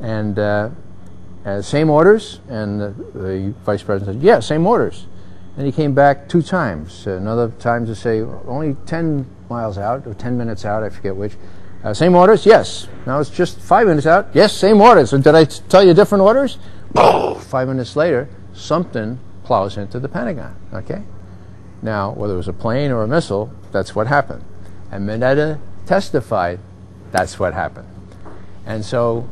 And uh, uh, same orders, and the, the vice president said, yeah, same orders. And he came back two times. Another time to say, only 10 miles out, or 10 minutes out, I forget which. Uh, same orders? Yes. Now it's just five minutes out. Yes, same orders. And did I tell you different orders? five minutes later, something plows into the Pentagon. Okay? Now, whether it was a plane or a missile, that's what happened. And Mineta testified that's what happened. And so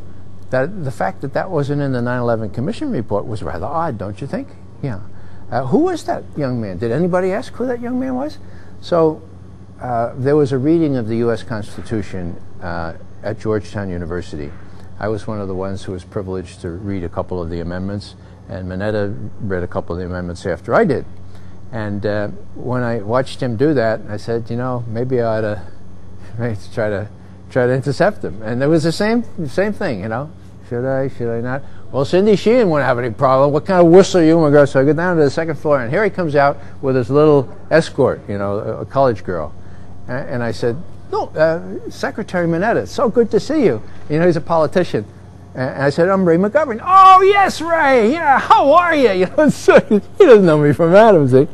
that, the fact that that wasn't in the 9 11 Commission report was rather odd, don't you think? Yeah. Uh, who was that young man? Did anybody ask who that young man was? So uh, there was a reading of the U.S. Constitution uh, at Georgetown University. I was one of the ones who was privileged to read a couple of the amendments, and Mineta read a couple of the amendments after I did. And uh, when I watched him do that, I said, you know, maybe I ought to try to try to intercept him. And it was the same same thing, you know. Should I? Should I not? Well, Cindy Sheehan wouldn't want to have any problem. What kind of whistle are you? And go. So I go down to the second floor, and here he comes out with his little escort, you know, a college girl. And I said, no, uh, Secretary it's so good to see you. You know, he's a politician. And I said, I'm Ray McGovern. Oh, yes, Ray. Yeah, how are you? You know, so he doesn't know me from Adam, see?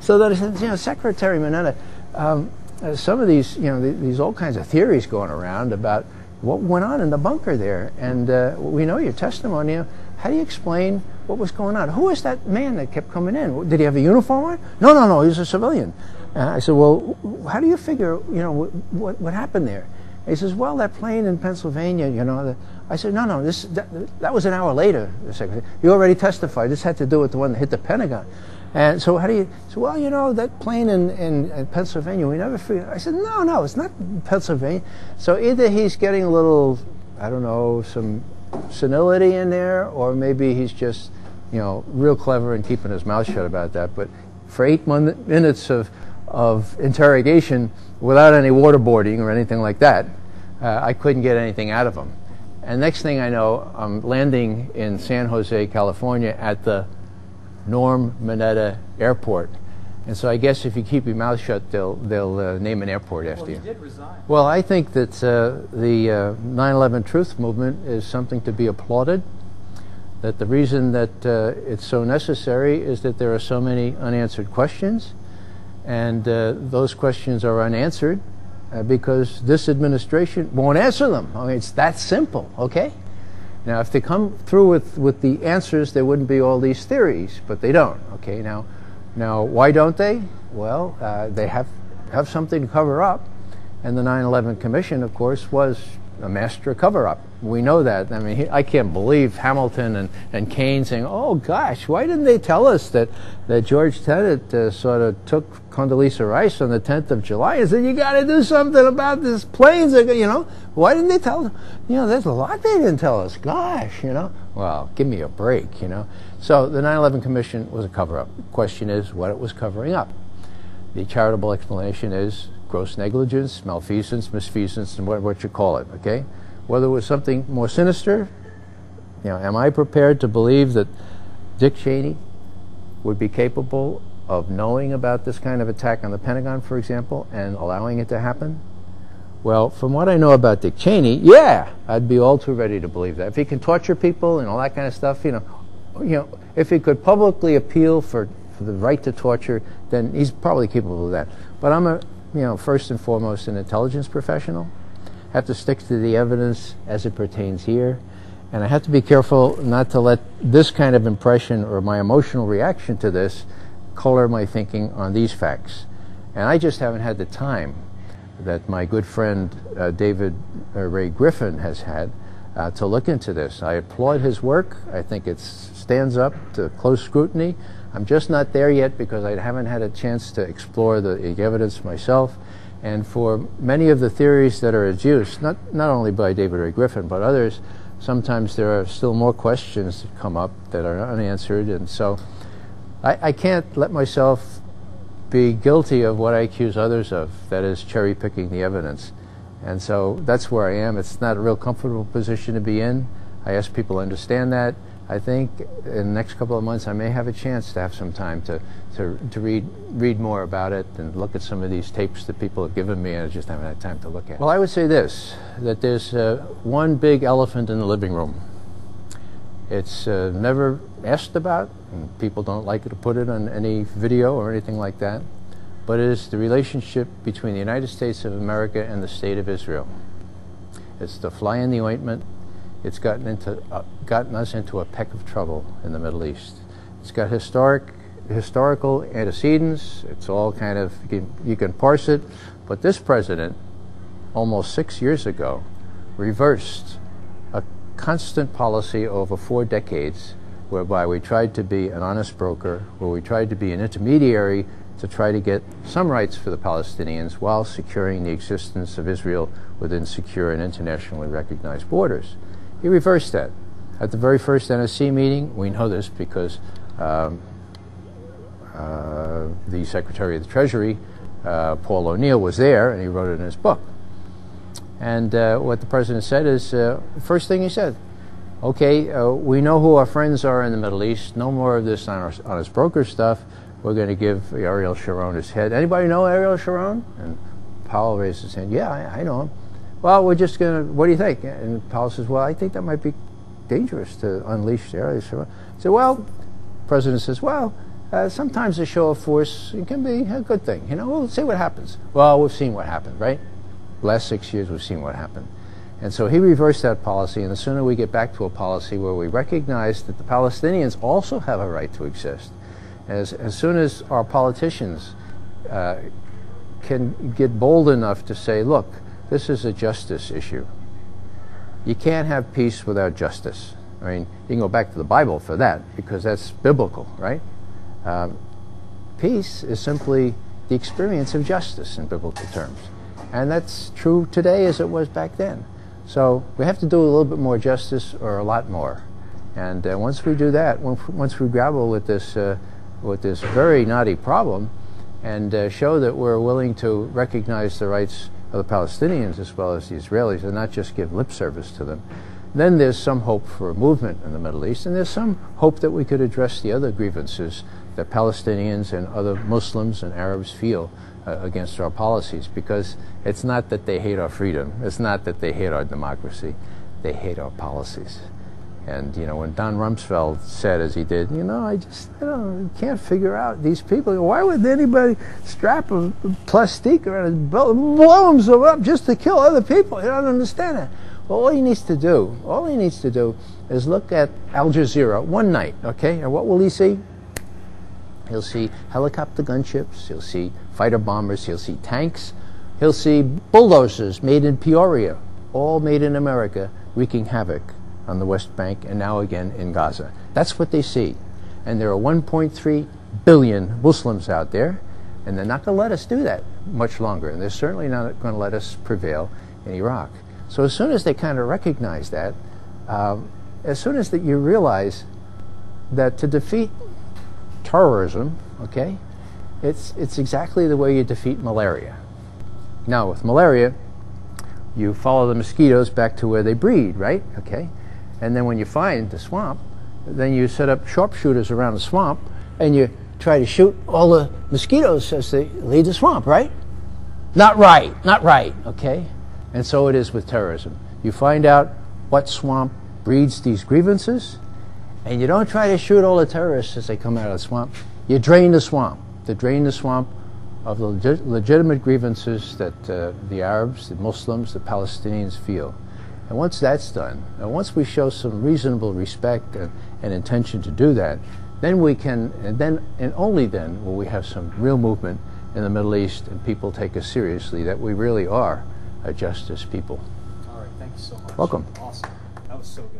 So then I said, you know, Secretary Mineta, um, uh, some of these, you know, th- these all kinds of theories going around about what went on in the bunker there. And uh, we know your testimony. How do you explain what was going on? Who was that man that kept coming in? Did he have a uniform on? No, no, no, he was a civilian. Uh, I said, well, how do you figure, you know, what, what happened there? He says, well, that plane in Pennsylvania, you know. The, I said, no, no, this, that, that was an hour later, the secretary. You already testified. This had to do with the one that hit the Pentagon. And so how do you, so well, you know, that plane in, in, in, Pennsylvania, we never figured, I said, no, no, it's not Pennsylvania. So either he's getting a little, I don't know, some senility in there, or maybe he's just, you know, real clever and keeping his mouth shut about that. But for eight mon- minutes of, of interrogation without any waterboarding or anything like that, uh, I couldn't get anything out of him. And next thing I know, I'm landing in San Jose, California at the Norm Mineta Airport. And so I guess if you keep your mouth shut, they'll, they'll uh, name an airport after well, you. did resign. Well, I think that uh, the uh, 9 11 truth movement is something to be applauded. That the reason that uh, it's so necessary is that there are so many unanswered questions, and uh, those questions are unanswered uh, because this administration won't answer them. I mean, it's that simple, okay? Now, if they come through with, with the answers, there wouldn't be all these theories, but they don't. Okay, now, now why don't they? Well, uh, they have have something to cover up, and the 9/11 Commission, of course, was a master cover-up. We know that. I mean, he, I can't believe Hamilton and, and Kean saying, "Oh gosh, why didn't they tell us that that George Tenet uh, sort of took Condoleezza Rice on the 10th of July and said you got to do something about this planes?" You know, why didn't they tell? Us? You know, there's a lot they didn't tell us. Gosh, you know. Well, give me a break, you know. So the 9/11 Commission was a cover-up. Question is what it was covering up. The charitable explanation is gross negligence, malfeasance, misfeasance, and what, what you call it, okay? Whether it was something more sinister, you know, am I prepared to believe that Dick Cheney would be capable of knowing about this kind of attack on the Pentagon, for example, and allowing it to happen? Well, from what I know about Dick Cheney, yeah, I'd be all too ready to believe that. If he can torture people and all that kind of stuff, you know, you know, if he could publicly appeal for, for the right to torture, then he's probably capable of that. But I'm a you know, first and foremost, an intelligence professional. I have to stick to the evidence as it pertains here. And I have to be careful not to let this kind of impression or my emotional reaction to this color my thinking on these facts. And I just haven't had the time that my good friend uh, David uh, Ray Griffin has had uh, to look into this. I applaud his work. I think it stands up to close scrutiny. I'm just not there yet because I haven't had a chance to explore the, evidence myself. And for many of the theories that are adduced, not, not only by David Ray Griffin, but others, sometimes there are still more questions that come up that are unanswered. And so I, I can't let myself be guilty of what I accuse others of, that is, cherry picking the evidence. And so that's where I am. It's not a real comfortable position to be in. I ask people to understand that. I think in the next couple of months I may have a chance to have some time to, to, to read, read more about it and look at some of these tapes that people have given me and I just haven't had time to look at. Well, I would say this, that there's uh, one big elephant in the living room, It's uh, never asked about, and people don't like to put it on any video or anything like that, but it is the relationship between the United States of America and the State of Israel. It's the fly in the ointment. It's gotten, into, uh, gotten us into a peck of trouble in the Middle East. It's got historic, historical antecedents. It's all kind of, you can, you can parse it, but this president, almost six years ago, reversed a constant policy over four decades whereby we tried to be an honest broker, where we tried to be an intermediary to try to get some rights for the Palestinians while securing the existence of Israel within secure and internationally recognized borders. He reversed that. At the very first NSC meeting, we know this because um, uh, the Secretary of the Treasury, uh, Paul O'Neill, was there and he wrote it in his book. And uh, what the president said is, uh, first thing he said, okay, uh, we know who our friends are in the Middle East. No more of this honest, honest broker stuff. We're going to give Ariel Sharon his head. Anybody know Ariel Sharon? And Powell raised his hand. Yeah, I, I know him. Well, we're just going to, what do you think? And Powell says, well, I think that might be dangerous to unleash. I said, well, president says, well, uh, sometimes a show of force can be a good thing. You know, we'll see what happens. Well, we've seen what happened, right? last six years, we've seen what happened. And so he reversed that policy, and the sooner we get back to a policy where we recognize that the Palestinians also have a right to exist, as, as soon as our politicians uh, can get bold enough to say, look, this is a justice issue. You can't have peace without justice. I mean, you can go back to the Bible for that, because that's biblical, right? Um, peace is simply the experience of justice in biblical terms. And that's true today as it was back then. So we have to do a little bit more justice or a lot more. And uh, once we do that, once we grapple with this, uh, with this very knotty problem and uh, show that we're willing to recognize the rights of the Palestinians as well as the Israelis and not just give lip service to them, then there's some hope for a movement in the Middle East, and there's some hope that we could address the other grievances that Palestinians and other Muslims and Arabs feel uh, against our policies because it's not that they hate our freedom, it's not that they hate our democracy, they hate our policies. And you know, when Don Rumsfeld said, as he did, you know, I just you know, can't figure out these people. Why would anybody strap a plastique around his belt and blow himself up just to kill other people? I don't understand that. Well, all he needs to do, all he needs to do, is look at Al Jazeera one night, okay? And what will he see? He'll see helicopter gunships, he'll see fighter bombers, he'll see tanks, he'll see bulldozers made in Peoria, all made in America, wreaking havoc on the West Bank and now again in Gaza. That's what they see. And there are 1.3 billion Muslims out there, and they're not going to let us do that much longer. And they're certainly not going to let us prevail in Iraq. So as soon as they kind of recognize that, um, as soon as that you realize that to defeat terrorism, okay, it's, it's exactly the way you defeat malaria. Now, with malaria, you follow the mosquitoes back to where they breed, right? Okay. And then when you find the swamp, then you set up sharpshooters around the swamp and you try to shoot all the mosquitoes as they leave the swamp, right? Not right, not right, okay? And so it is with terrorism. You find out what swamp breeds these grievances, and you don't try to shoot all the terrorists as they come out of the swamp. You drain the swamp. To drain the swamp of the legit legitimate grievances that uh, the Arabs, the Muslims, the Palestinians feel. And once that's done, and once we show some reasonable respect and, and intention to do that, then we can, and then, and only then will we have some real movement in the Middle East and people take us seriously that we really are a justice people. All right, thank you so much. Welcome. Awesome. That was so good.